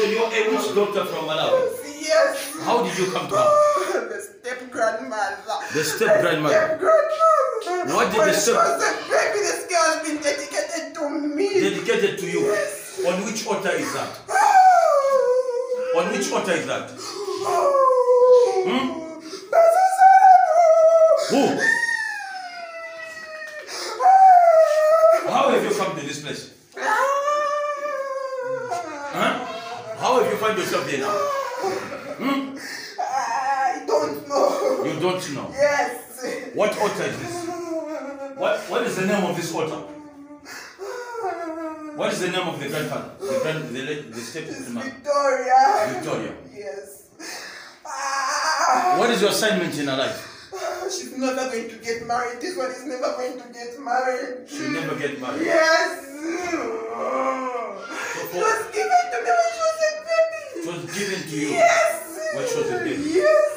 So you're a witch doctor from Malawi. Yes. How did you come to her? The step grandmother. The step-grandmother. The Step grandmother. What did when the step- was baby, this girl has been dedicated to me. Dedicated to you. Yes. On which altar is that? On which altar is that? Hmm? Who? How have you come to this place? Huh? How have you found yourself here now? Hmm? I don't know. You don't know. Yes. What altar is this? What What is the name of this altar? What is the name of the grandfather? The grand the, the step? Victoria. Victoria. Yes. What is your assignment in her life? she's never going to get married. This one is never going to get married. She'll never get married. Yes. She was given to me when she was. Given to you. Yes. She was a baby. Yes.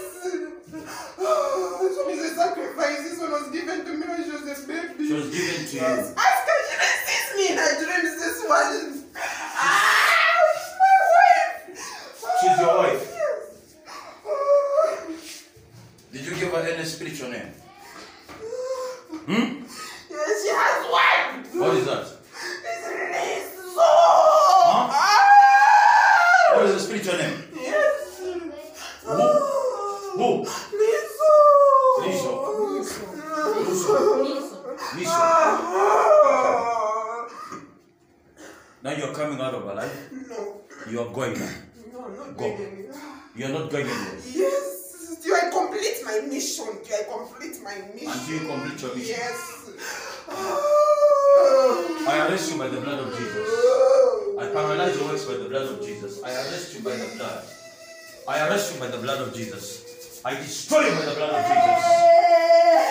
Oh, this one is a sacrifice. This one was given to me when she was a baby. She was given to Yes. you. Ask her. She sees me in her dreams. This one. Ah, she's my wife. She's your wife. Yes. Oh. Did you give her any spiritual name? Yes, she has one. What is that? It's Lizzo. Huh? Ah! What is the spiritual name? Yes. Who? Lizzo. Lisa. Ah. Now you're coming out of her life. No. You are going now. No, not Go. going anywhere. You're not going anywhere. Yes. Till I complete my mission. Till I complete my mission. Until you complete your mission. Yes. I arrest you by the blood of Jesus. I paralyze your works by the blood of Jesus. I arrest you by the blood. I arrest you by the blood of Jesus. I destroy you by the blood of Jesus.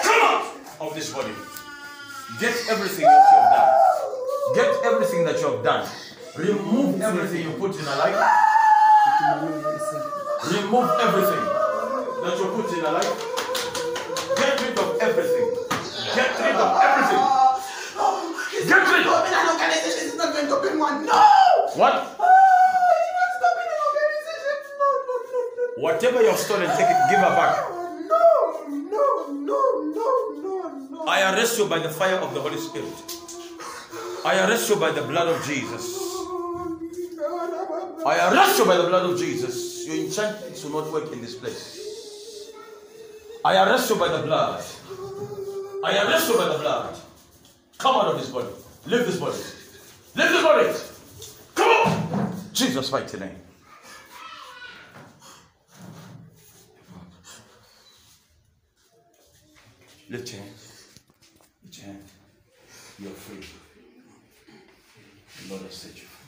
Come out of this body. Get everything that you have done. Get everything that you have done. Remove everything you put in a life. Remove everything that you put in a life. Get rid of everything. Get rid of everything. Oh, Get not rid. going to open an organization. It's not going to open one. No. What? Ah, she wants to open an organization. No, no, no, no. Whatever you have stolen, take it, give her back. No, no, no, no, no, no. I arrest you by the fire of the Holy Spirit. I arrest you by the blood of Jesus. I arrest you by the blood of Jesus. Your enchantments will not work in this place. I arrest you by the blood. I arrest you by the blood. Come out of this body. Leave this body. Leave this body. Come on. Jesus' mighty name. Lift your hand. Lift your hand. You're free. The Lord has set you free.